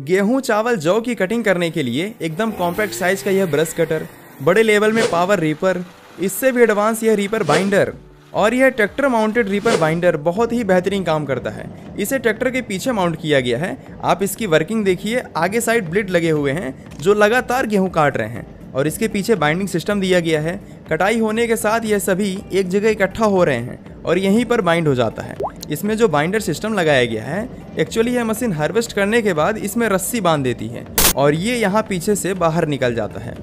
गेहूँ चावल जौ की कटिंग करने के लिए एकदम कॉम्पैक्ट साइज़ का यह ब्रश कटर बड़े लेवल में पावर रीपर इससे भी एडवांस यह रीपर बाइंडर और यह ट्रैक्टर माउंटेड रीपर बाइंडर बहुत ही बेहतरीन काम करता है। इसे ट्रैक्टर के पीछे माउंट किया गया है। आप इसकी वर्किंग देखिए, आगे साइड ब्लेड लगे हुए हैं, जो लगातार गेहूँ काट रहे हैं और इसके पीछे बाइंडिंग सिस्टम दिया गया है। कटाई होने के साथ यह सभी एक जगह इकट्ठा हो रहे हैं और यहीं पर बाइंड हो जाता है। इसमें जो बाइंडर सिस्टम लगाया गया है एक्चुअली यह मशीन हार्वेस्ट करने के बाद इसमें रस्सी बाँध देती है और ये यहाँ पीछे से बाहर निकल जाता है।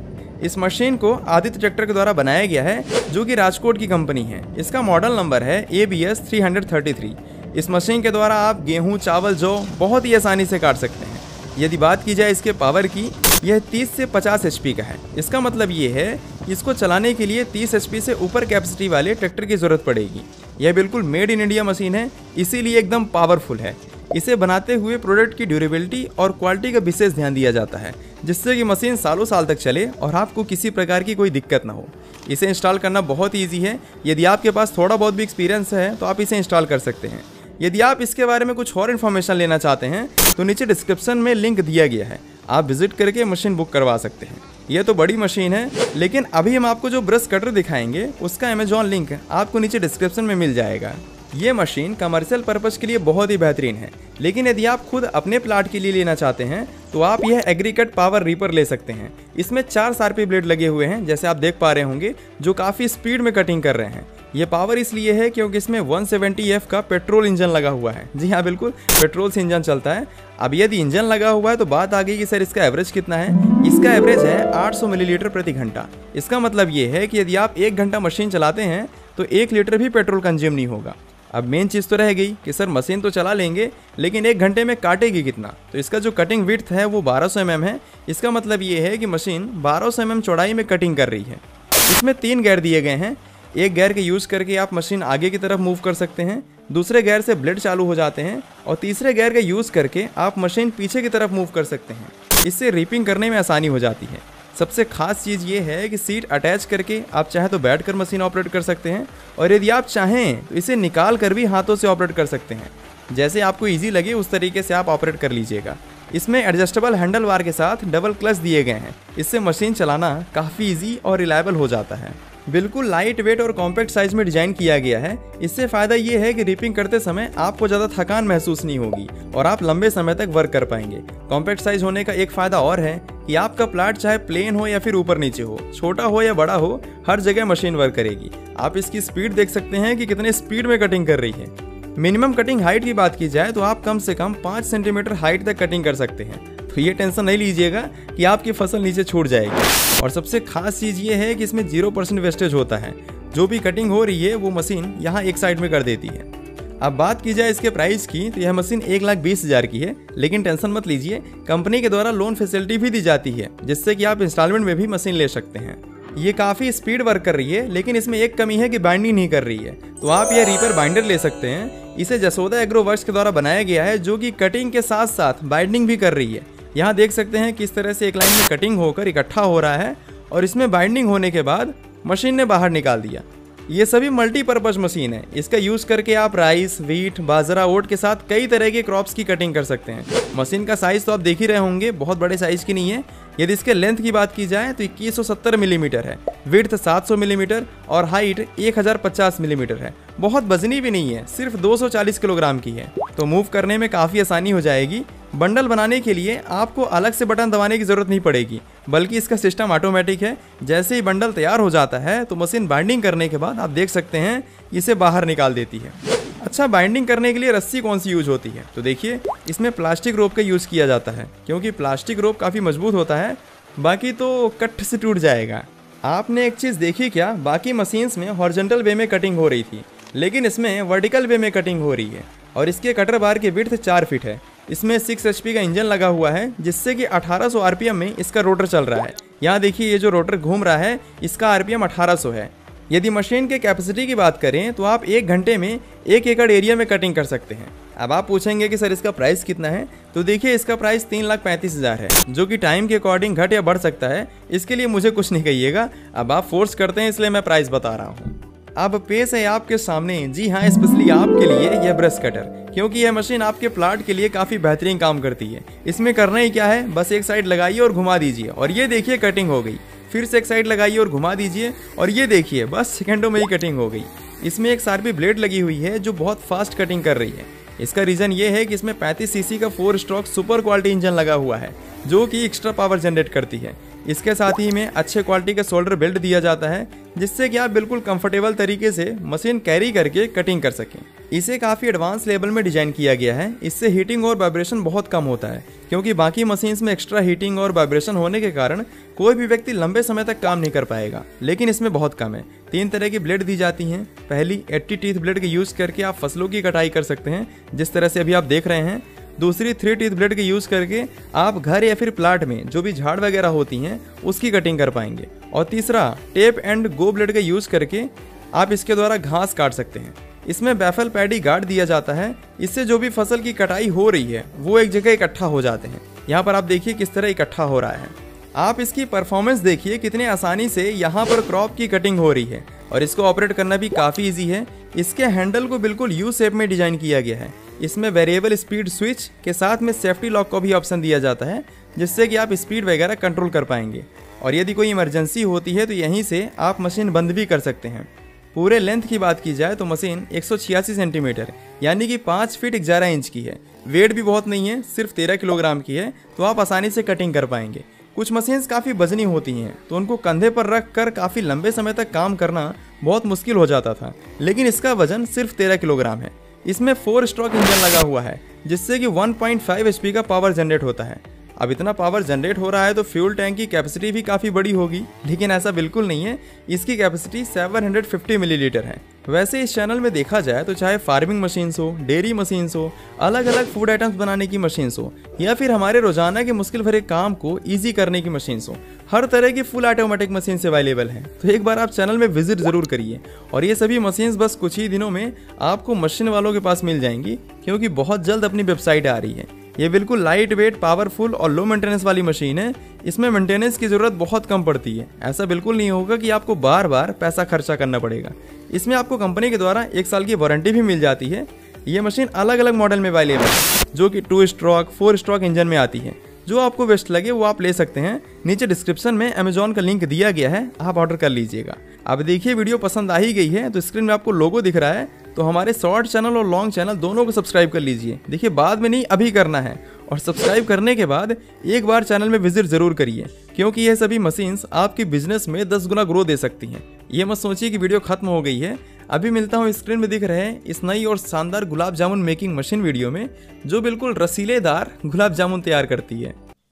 इस मशीन को आदित्य ट्रैक्टर के द्वारा बनाया गया है, जो कि राजकोट की कंपनी है। इसका मॉडल नंबर है A B S three hundred thirty three इस मशीन के द्वारा आप गेहूँ, चावल, जौ बहुत ही आसानी से काट सकते हैं। यदि बात की जाए इसके पावर की, यह 30 से 50 एच का है। इसका मतलब ये है कि इसको चलाने के लिए 30 एच से ऊपर कैपेसिटी वाले ट्रैक्टर की ज़रूरत पड़ेगी। यह बिल्कुल मेड इन इंडिया मशीन है, इसीलिए एकदम पावरफुल है। इसे बनाते हुए प्रोडक्ट की ड्यूरेबिलिटी और क्वालिटी का विशेष ध्यान दिया जाता है, जिससे कि मशीन सालों साल तक चले और आपको किसी प्रकार की कोई दिक्कत ना हो। इसे इंस्टॉल करना बहुत ईजी है। यदि आपके पास थोड़ा बहुत भी एक्सपीरियंस है तो आप इसे इंस्टॉल कर सकते हैं। यदि आप इसके बारे में कुछ और इन्फॉर्मेशन लेना चाहते हैं तो नीचे डिस्क्रिप्शन में लिंक दिया गया है। आप विज़िट करके मशीन बुक करवा सकते हैं। यह तो बड़ी मशीन है, लेकिन अभी हम आपको जो ब्रश कटर दिखाएँगे, उसका अमेजॉन लिंक आपको नीचे डिस्क्रिप्शन में मिल जाएगा। ये मशीन कमर्शियल पर्पज़ के लिए बहुत ही बेहतरीन है। लेकिन यदि आप खुद अपने प्लाट के लिए लेना चाहते हैं तो आप यह एग्रीकट पावर रीपर ले सकते हैं। इसमें चार सारपी ब्लेड लगे हुए हैं, जैसे आप देख पा रहे होंगे, जो काफ़ी स्पीड में कटिंग कर रहे हैं। ये पावर इसलिए है क्योंकि इसमें 170 एफ़ का पेट्रोल इंजन लगा हुआ है। जी हाँ बिल्कुल पेट्रोल से इंजन चलता है। अब यदि इंजन लगा हुआ है तो बात आ गई कि सर इसका एवरेज कितना है? इसका एवरेज है 800 मिलीलीटर प्रति घंटा। इसका मतलब ये है कि यदि आप एक घंटा मशीन चलाते हैं तो एक लीटर भी पेट्रोल कंज्यूम नहीं होगा। अब मेन चीज़ तो रह गई कि सर मशीन तो चला लेंगे, लेकिन एक घंटे में काटेगी कितना? तो इसका जो कटिंग विथ है वो 1200 सौ mm है। इसका मतलब ये है कि मशीन 1200 सौ mm चौड़ाई में कटिंग कर रही है। इसमें तीन गैर दिए गए हैं। एक गैर के यूज़ करके आप मशीन आगे की तरफ़ मूव कर सकते हैं, दूसरे गैर से ब्लेड चालू हो जाते हैं, और तीसरे गैर का यूज़ करके आप मशीन पीछे की तरफ़ मूव कर सकते हैं। इससे रीपिंग करने में आसानी हो जाती है। सबसे खास चीज़ ये है कि सीट अटैच करके आप चाहे तो बैठ कर मशीन ऑपरेट कर सकते हैं और यदि आप चाहें तो इसे निकाल कर भी हाथों से ऑपरेट कर सकते हैं। जैसे आपको ईजी लगे, उस तरीके से आप ऑपरेट कर लीजिएगा। इसमें एडजस्टेबल हैंडल वार के साथ डबल क्लच दिए गए हैं। इससे मशीन चलाना काफ़ी ईजी और रिलायबल हो जाता है। बिल्कुल लाइट वेट और कॉम्पैक्ट साइज़ में डिज़ाइन किया गया है। इससे फ़ायदा ये है कि रिपिंग करते समय आपको ज़्यादा थकान महसूस नहीं होगी और आप लंबे समय तक वर्क कर पाएँगे। कॉम्पैक्ट साइज़ होने का एक फ़ायदा और है कि आपका प्लाट चाहे प्लेन हो या फिर ऊपर नीचे हो, छोटा हो या बड़ा हो, हर जगह मशीन वर्क करेगी। आप इसकी स्पीड देख सकते हैं कि कितने स्पीड में कटिंग कर रही है। मिनिमम कटिंग हाइट की बात की जाए तो आप कम से कम पाँच सेंटीमीटर हाइट तक कटिंग कर सकते हैं। तो ये टेंशन नहीं लीजिएगा कि आपकी फ़सल नीचे छूट जाएगी। और सबसे खास चीज़ ये है कि इसमें ज़ीरो परसेंट वेस्टेज होता है। जो भी कटिंग हो रही है, वो मशीन यहाँ एक साइड में कर देती है। अब बात की जाए इसके प्राइस की तो यह मशीन एक लाख बीस हज़ार की है। लेकिन टेंशन मत लीजिए कंपनी के द्वारा लोन फैसिलिटी भी दी जाती है, जिससे कि आप इंस्टॉलमेंट में भी मशीन ले सकते हैं। ये काफ़ी स्पीड वर्क कर रही है, लेकिन इसमें एक कमी है कि बाइंडिंग नहीं कर रही है। तो आप यह रीपर बाइंडर ले सकते हैं। इसे जसोदा एग्रो वर्क्स के द्वारा बनाया गया है, जो कि कटिंग के साथ साथ बाइंडिंग भी कर रही है। यहाँ देख सकते हैं किस तरह से एक लाइन में कटिंग होकर इकट्ठा हो रहा है, और इसमें बाइंडिंग होने के बाद मशीन ने बाहर निकाल दिया। ये सभी मल्टीपर्पज मशीन है। इसका यूज़ करके आप राइस वीट बाजरा ओट के साथ कई तरह के क्रॉप्स की कटिंग कर सकते हैं। मशीन का साइज़ तो आप देख ही रहे होंगे, बहुत बड़े साइज़ की नहीं है। यदि इसके लेंथ की बात की जाए तो 2170 मिलीमीटर है। विड्थ 700 मिलीमीटर और हाइट 1050 मिलीमीटर है। बहुत वजनी भी नहीं है, सिर्फ़ 240 किलोग्राम की है। तो मूव करने में काफ़ी आसानी हो जाएगी। बंडल बनाने के लिए आपको अलग से बटन दबाने की ज़रूरत नहीं पड़ेगी, बल्कि इसका सिस्टम ऑटोमेटिक है। जैसे ही बंडल तैयार हो जाता है तो मशीन बाइंडिंग करने के बाद आप देख सकते हैं इसे बाहर निकाल देती है। अच्छा बाइंडिंग करने के लिए रस्सी कौन सी यूज़ होती है? तो देखिए, इसमें प्लास्टिक रोप का यूज़ किया जाता है, क्योंकि प्लास्टिक रोप काफ़ी मज़बूत होता है, बाकी तो कट्ठ से टूट जाएगा। आपने एक चीज़ देखी क्या? बाकी मशीन्स में हॉर्जेंटल वे में कटिंग हो रही थी, लेकिन इसमें वर्टिकल वे में कटिंग हो रही है, और इसके कटर बार की विड्थ चार फीट है। इसमें सिक्स एचपी का इंजन लगा हुआ है, जिससे कि 1800 आरपीएम में इसका रोटर चल रहा है। यहाँ देखिए, ये जो रोटर घूम रहा है, इसका आरपीएम 1800 है। यदि मशीन के कैपेसिटी की बात करें तो आप एक घंटे में एक एकड़ एरिया में कटिंग कर सकते हैं। अब आप पूछेंगे कि सर, इसका प्राइस कितना है? तो देखिए, इसका प्राइस तीन लाख पैंतीस हज़ार है, जो कि टाइम के अकॉर्डिंग घट या बढ़ सकता है। इसके लिए मुझे कुछ नहीं कहिएगा। अब आप फोर्स करते हैं, इसलिए मैं प्राइस बता रहा हूँ। अब पेश है आपके सामने। जी हाँ स्पेशली आपके लिए यह ब्रश कटर क्योंकि यह मशीन आपके प्लाट के लिए काफ़ी बेहतरीन काम करती है। इसमें करना ही क्या है? बस एक साइड लगाइए और घुमा दीजिए। और ये देखिए कटिंग हो गई। फिर से एक साइड लगाइए और घुमा दीजिए। और ये देखिए, बस सेकेंडों में ही कटिंग हो गई। इसमें एक सार्पी ब्लेड लगी हुई है, जो बहुत फास्ट कटिंग कर रही है। इसका रीज़न ये है कि इसमें 35 सीसी का four stroke super quality engine लगा हुआ है, जो कि एक्स्ट्रा पावर जनरेट करती है। इसके साथ ही में अच्छे क्वालिटी का शोल्डर बेल्ट दिया जाता है, जिससे कि आप बिल्कुल कंफर्टेबल तरीके से मशीन कैरी करके कटिंग कर सकें। इसे काफ़ी एडवांस लेवल में डिज़ाइन किया गया है। इससे हीटिंग और वाइब्रेशन बहुत कम होता है, क्योंकि बाकी मशीन्स में एक्स्ट्रा हीटिंग और वाइब्रेशन होने के कारण कोई भी व्यक्ति लंबे समय तक काम नहीं कर पाएगा। लेकिन इसमें बहुत कम है। तीन तरह की ब्लेड दी जाती हैं। पहली, एट्टी टीथ ब्लेड का यूज़ करके आप फ़सलों की कटाई कर सकते हैं, जिस तरह से अभी आप देख रहे हैं। दूसरी थ्री टीथ ब्लेड के यूज़ करके आप घर या फिर प्लाट में जो भी झाड़ वगैरह होती हैं, उसकी कटिंग कर पाएँगे। और तीसरा टेप एंड गो ब्लेड का यूज़ करके आप इसके द्वारा घास काट सकते हैं। इसमें बैफल पैडी गार्ड दिया जाता है। इससे जो भी फ़सल की कटाई हो रही है, वो एक जगह इकट्ठा हो जाते हैं। यहाँ पर आप देखिए किस तरह इकट्ठा हो रहा है। आप इसकी परफॉर्मेंस देखिए कितने आसानी से यहाँ पर क्रॉप की कटिंग हो रही है। और इसको ऑपरेट करना भी काफ़ी इजी है। इसके हैंडल को बिल्कुल यू शेप में डिज़ाइन किया गया है। इसमें वेरिएबल स्पीड स्विच के साथ में सेफ्टी लॉक को भी ऑप्शन दिया जाता है, जिससे कि आप स्पीड वगैरह कंट्रोल कर पाएँगे। और यदि कोई इमरजेंसी होती है तो यहीं से आप मशीन बंद भी कर सकते हैं। पूरे लेंथ की बात की जाए तो मशीन एक सौ छियासी सेंटीमीटर यानी कि पाँच फीट ग्यारह इंच की है। वेट भी बहुत नहीं है, सिर्फ़ तेरह किलोग्राम की है तो आप आसानी से कटिंग कर पाएँगे। कुछ मशीन्स काफ़ी वजनी होती हैं तो उनको कंधे पर रख कर काफ़ी लंबे समय तक काम करना बहुत मुश्किल हो जाता था। लेकिन इसका वज़न सिर्फ़ तेरह किलोग्राम है। इसमें फोर स्ट्रोक इंजन लगा हुआ है, जिससे कि 1.5 पॉइंट का पावर जनरेट होता है। अब इतना पावर जनरेट हो रहा है तो फ्यूल टैंक की कैपेसिटी भी काफ़ी बड़ी होगी। लेकिन ऐसा बिल्कुल नहीं है। इसकी कैपेसिटी 750 मिलीलीटर है। वैसे इस चैनल में देखा जाए तो चाहे फ़ार्मिंग मशीन्स हो डेयरी मशीन्स हो अलग अलग फ़ूड आइटम्स बनाने की मशीन्स हो, या फिर हमारे रोज़ाना के मुश्किल भरे काम को ईजी करने की मशीन्स हो, हर तरह की फुल ऑटोमेटिक मशीन अवेलेबल हैं। तो एक बार आप चैनल में विज़िट ज़रूर करिए। और ये सभी मशीन्स बस कुछ ही दिनों में आपको मशीन वालों के पास मिल जाएँगी, क्योंकि बहुत जल्द अपनी वेबसाइट आ रही है। ये बिल्कुल लाइट वेट पावरफुल और लो मेंटेनेंस वाली मशीन है। इसमें मेंटेनेंस की ज़रूरत बहुत कम पड़ती है। ऐसा बिल्कुल नहीं होगा कि आपको बार बार पैसा खर्चा करना पड़ेगा। इसमें आपको कंपनी के द्वारा एक साल की वारंटी भी मिल जाती है। ये मशीन अलग अलग मॉडल में अवेलेबल है, जो कि two stroke four stroke engine में आती है। जो आपको बेस्ट लगे, वो आप ले सकते हैं। नीचे डिस्क्रिप्शन में अमेजोन का लिंक दिया गया है, आप ऑर्डर कर लीजिएगा। अब देखिए, वीडियो पसंद आ ही गई है तो स्क्रीन में आपको लोगो दिख रहा है। तो हमारे शॉर्ट चैनल और लॉन्ग चैनल दोनों को सब्सक्राइब कर लीजिए। देखिए, बाद में नहीं, अभी करना है। और सब्सक्राइब करने के बाद एक बार चैनल में विज़िट ज़रूर करिए, क्योंकि ये सभी मशीन्स आपके बिज़नेस में दस गुना ग्रो दे सकती हैं। ये मत सोचिए कि वीडियो खत्म हो गई है। अभी मिलता हूँ स्क्रीन में दिख रहे इस नई और शानदार gulab jamun making machine video में, जो बिल्कुल रसीलेदार गुलाब जामुन तैयार करती है।